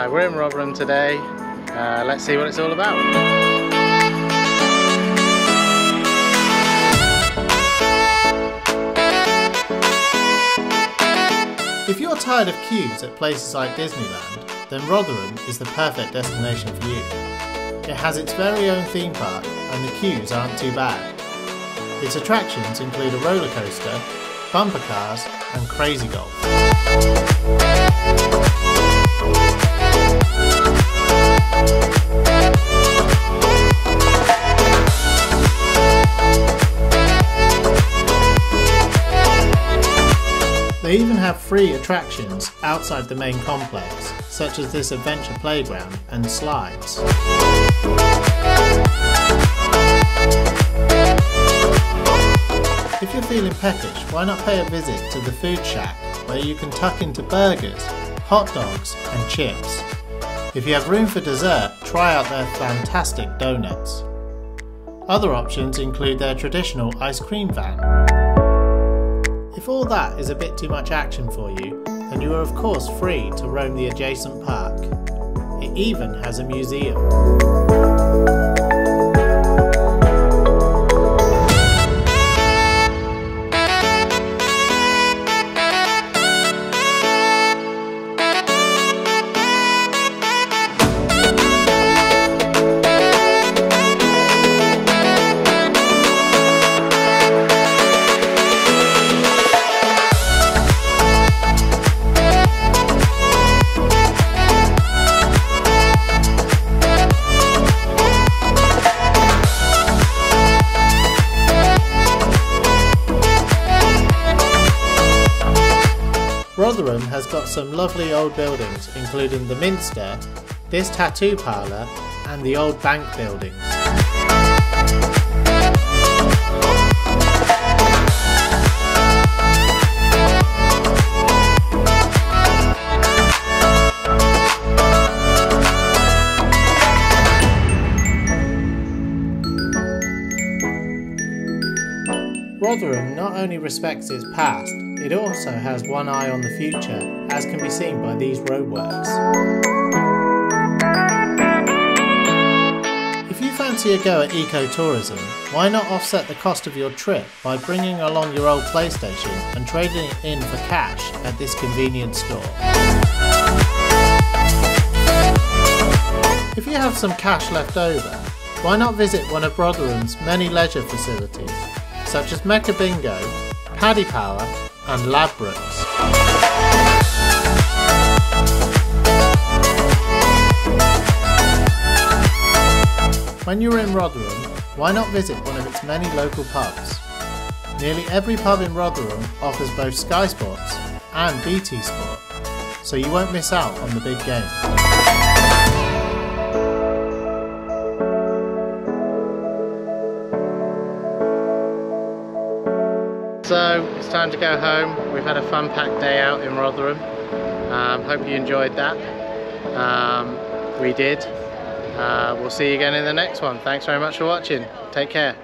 Hi, we're in Rotherham today. Uh, let's see what it's all about. If you're tired of queues at places like Disneyland, then Rotherham is the perfect destination for you. It has its very own theme park and the queues aren't too bad. Its attractions include a roller coaster, bumper cars and crazy golf. They even have free attractions outside the main complex, such as this adventure playground and slides. If you're feeling peckish, why not pay a visit to the Food Shack, where you can tuck into burgers, hot dogs and chips. If you have room for dessert, try out their fantastic donuts. Other options include their traditional ice cream van. If all that is a bit too much action for you, then you are of course free to roam the adjacent park. It even has a museum. Rotherham has got some lovely old buildings, including the Minster, this tattoo parlour, and the old bank buildings. Rotherham not only respects its past, it also has one eye on the future, as can be seen by these roadworks. If you fancy a go at ecotourism, why not offset the cost of your trip by bringing along your old PlayStation and trading it in for cash at this convenience store. If you have some cash left over, why not visit one of Rotherham's many leisure facilities such as Mecca Bingo, Paddy Power and Ladbrokes. When you're in Rotherham, why not visit one of its many local pubs? Nearly every pub in Rotherham offers both Sky Sports and BT Sport, so you won't miss out on the big game. So it's time to go home. We've had a fun packed day out in Rotherham. Um, hope you enjoyed that. Um, we did. Uh, we'll see you again in the next one. Thanks very much for watching. Take care.